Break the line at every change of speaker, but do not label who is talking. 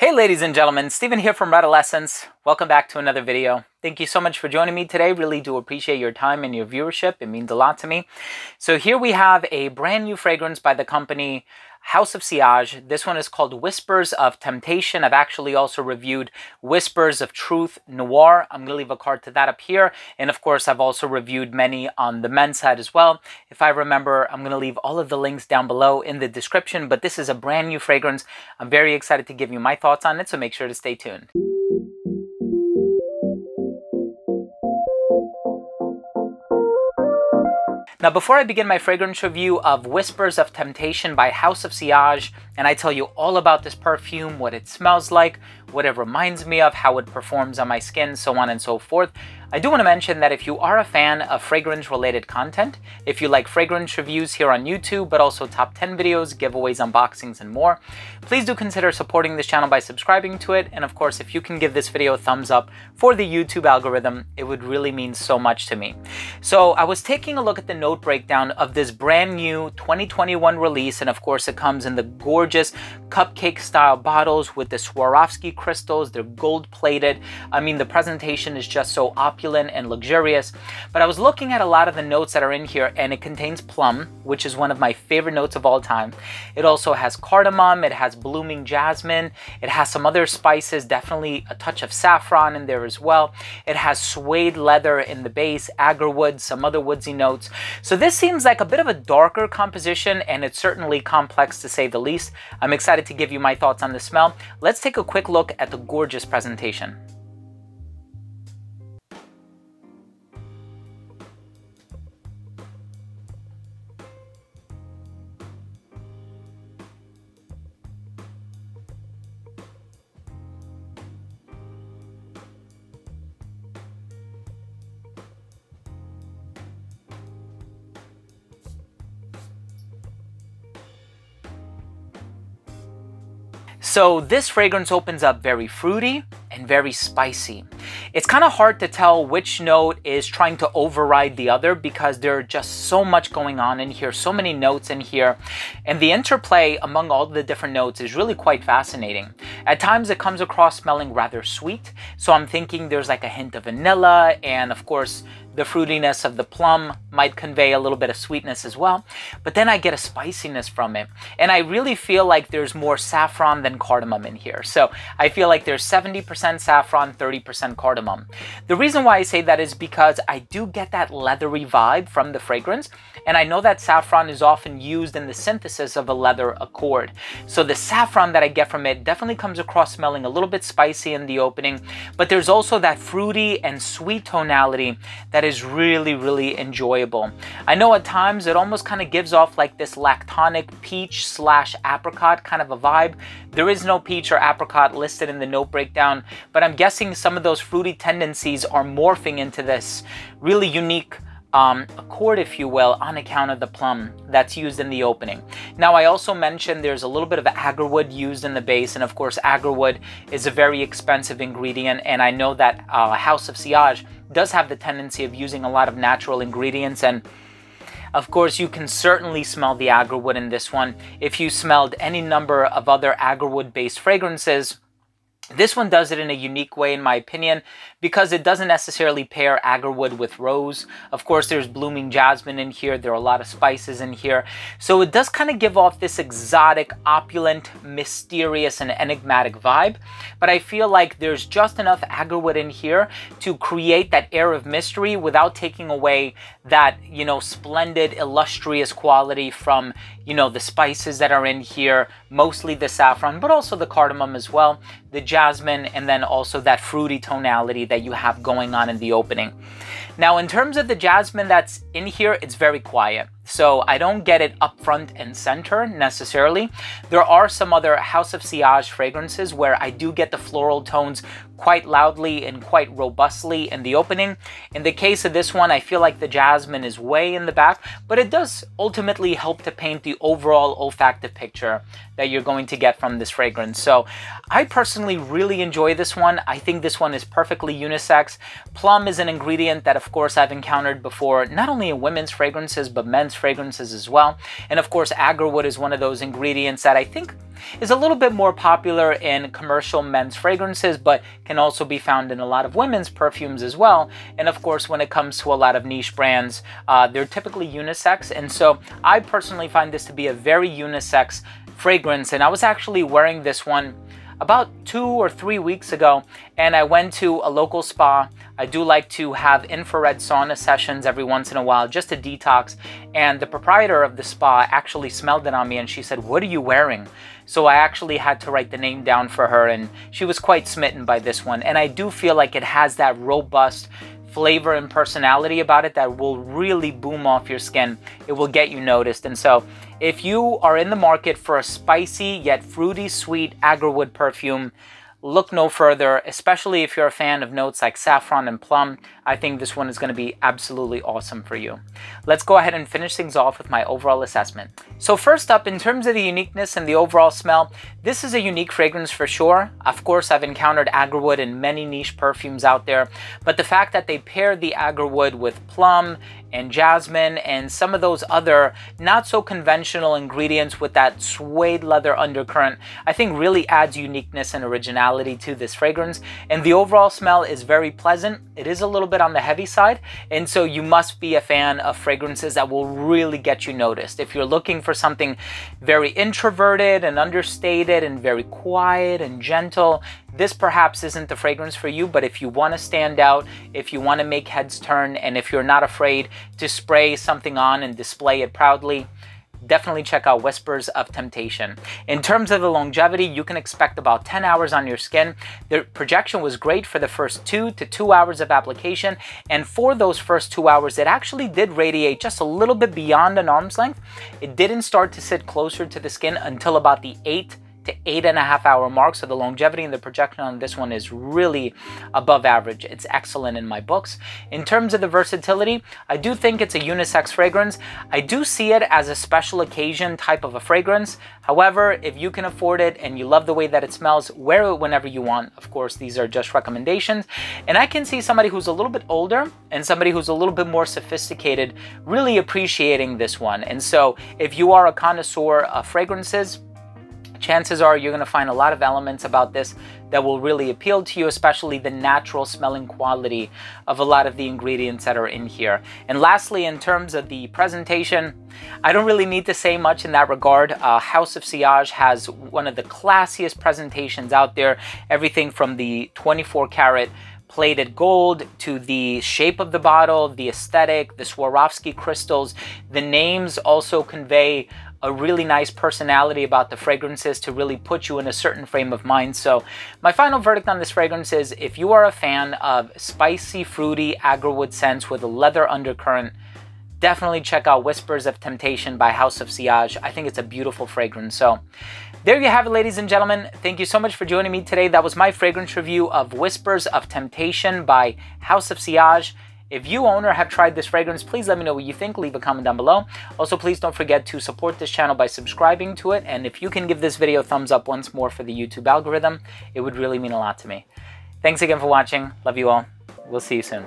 Hey ladies and gentlemen, Stephen here from Redolessence. Welcome back to another video. Thank you so much for joining me today. Really do appreciate your time and your viewership. It means a lot to me. So here we have a brand new fragrance by the company House of Sillage. This one is called Whispers of Temptation. I've actually also reviewed Whispers of Truth Noir. I'm going to leave a card to that up here. And of course, I've also reviewed many on the men's side as well. If I remember, I'm going to leave all of the links down below in the description. But this is a brand new fragrance. I'm very excited to give you my thoughts on it, so make sure to stay tuned. Now, before I begin my fragrance review of Whispers of Temptation by House of Sillage, and I tell you all about this perfume, what it smells like, what it reminds me of, how it performs on my skin, so on and so forth, I do want to mention that if you are a fan of fragrance related content, if you like fragrance reviews here on YouTube, but also top 10 videos, giveaways, unboxings, and more, please do consider supporting this channel by subscribing to it. And of course, if you can give this video a thumbs up for the YouTube algorithm, it would really mean so much to me. So I was taking a look at the note breakdown of this brand new 2021 release. And of course, it comes in the gorgeous cupcake style bottles with the Swarovski crystals. They're gold plated. I mean, the presentation is just so opulent and luxurious. But I was looking at a lot of the notes that are in here and it contains plum, which is one of my favorite notes of all time. It also has cardamom, it has blooming jasmine, it has some other spices, definitely a touch of saffron in there as well. It has suede leather in the base, agarwood, some other woodsy notes. So this seems like a bit of a darker composition and it's certainly complex to say the least. I'm excited to give you my thoughts on the smell. Let's take a quick look at the gorgeous presentation. So this fragrance opens up very fruity and very spicy. It's kind of hard to tell which note is trying to override the other because there's just so much going on in here, so many notes in here. And the interplay among all the different notes is really quite fascinating. At times it comes across smelling rather sweet. So I'm thinking there's like a hint of vanilla and of course the fruitiness of the plum might convey a little bit of sweetness as well. But then I get a spiciness from it. And I really feel like there's more saffron than cardamom in here. So I feel like there's 70% saffron, 30% cardamom. The reason why I say that is because I do get that leathery vibe from the fragrance. And I know that saffron is often used in the synthesis of a leather accord. So the saffron that I get from it definitely comes across smelling a little bit spicy in the opening. But there's also that fruity and sweet tonality that is really, really enjoyable. I know at times it almost kind of gives off like this lactonic peach slash apricot kind of a vibe. There is no peach or apricot listed in the note breakdown, but I'm guessing some of those fruity tendencies are morphing into this really unique um, accord, if you will, on account of the plum that's used in the opening. Now, I also mentioned there's a little bit of agarwood used in the base, and of course, agarwood is a very expensive ingredient, and I know that uh, House of Sillage does have the tendency of using a lot of natural ingredients, and of course, you can certainly smell the agarwood in this one. If you smelled any number of other agarwood-based fragrances, this one does it in a unique way, in my opinion, because it doesn't necessarily pair agarwood with rose. Of course, there's blooming jasmine in here. There are a lot of spices in here. So it does kind of give off this exotic, opulent, mysterious, and enigmatic vibe. But I feel like there's just enough agarwood in here to create that air of mystery without taking away that, you know, splendid, illustrious quality from, you know, the spices that are in here, mostly the saffron, but also the cardamom as well the jasmine, and then also that fruity tonality that you have going on in the opening. Now, in terms of the jasmine that's in here, it's very quiet. So I don't get it up front and center necessarily. There are some other House of Sillage fragrances where I do get the floral tones quite loudly and quite robustly in the opening. In the case of this one, I feel like the jasmine is way in the back, but it does ultimately help to paint the overall olfactive picture that you're going to get from this fragrance. So I personally really enjoy this one. I think this one is perfectly unisex. Plum is an ingredient that of course I've encountered before, not only in women's fragrances, but men's fragrances as well. And of course, agarwood is one of those ingredients that I think is a little bit more popular in commercial men's fragrances, but can also be found in a lot of women's perfumes as well. And of course, when it comes to a lot of niche brands, uh, they're typically unisex. And so I personally find this to be a very unisex fragrance. And I was actually wearing this one about two or three weeks ago and I went to a local spa. I do like to have infrared sauna sessions every once in a while just to detox. And the proprietor of the spa actually smelled it on me and she said, What are you wearing? So I actually had to write the name down for her and she was quite smitten by this one. And I do feel like it has that robust flavor and personality about it that will really boom off your skin. It will get you noticed. And so if you are in the market for a spicy yet fruity sweet agarwood perfume, look no further, especially if you're a fan of notes like saffron and plum. I think this one is going to be absolutely awesome for you. Let's go ahead and finish things off with my overall assessment. So first up, in terms of the uniqueness and the overall smell, this is a unique fragrance for sure. Of course, I've encountered agarwood in many niche perfumes out there, but the fact that they pair the agarwood with plum and jasmine and some of those other not so conventional ingredients with that suede leather undercurrent, I think really adds uniqueness and originality to this fragrance. And the overall smell is very pleasant. It is a little bit on the heavy side. And so you must be a fan of fragrances that will really get you noticed. If you're looking for something very introverted and understated and very quiet and gentle, this perhaps isn't the fragrance for you, but if you want to stand out, if you want to make heads turn, and if you're not afraid to spray something on and display it proudly, definitely check out Whispers of Temptation. In terms of the longevity, you can expect about 10 hours on your skin. The projection was great for the first two to two hours of application. And for those first two hours, it actually did radiate just a little bit beyond an arm's length. It didn't start to sit closer to the skin until about the eight to eight and a half hour mark. So the longevity and the projection on this one is really above average. It's excellent in my books. In terms of the versatility, I do think it's a unisex fragrance. I do see it as a special occasion type of a fragrance. However, if you can afford it and you love the way that it smells, wear it whenever you want. Of course, these are just recommendations. And I can see somebody who's a little bit older and somebody who's a little bit more sophisticated really appreciating this one. And so if you are a connoisseur of fragrances, chances are you're going to find a lot of elements about this that will really appeal to you, especially the natural smelling quality of a lot of the ingredients that are in here. And lastly, in terms of the presentation, I don't really need to say much in that regard. Uh, House of Sillage has one of the classiest presentations out there, everything from the 24 karat plated gold to the shape of the bottle, the aesthetic, the Swarovski crystals. The names also convey a really nice personality about the fragrances to really put you in a certain frame of mind. So my final verdict on this fragrance is if you are a fan of spicy, fruity agarwood scents with a leather undercurrent, definitely check out Whispers of Temptation by House of Sillage. I think it's a beautiful fragrance. So there you have it, ladies and gentlemen. Thank you so much for joining me today. That was my fragrance review of Whispers of Temptation by House of Sillage. If you own or have tried this fragrance, please let me know what you think. Leave a comment down below. Also, please don't forget to support this channel by subscribing to it. And if you can give this video a thumbs up once more for the YouTube algorithm, it would really mean a lot to me. Thanks again for watching. Love you all. We'll see you soon.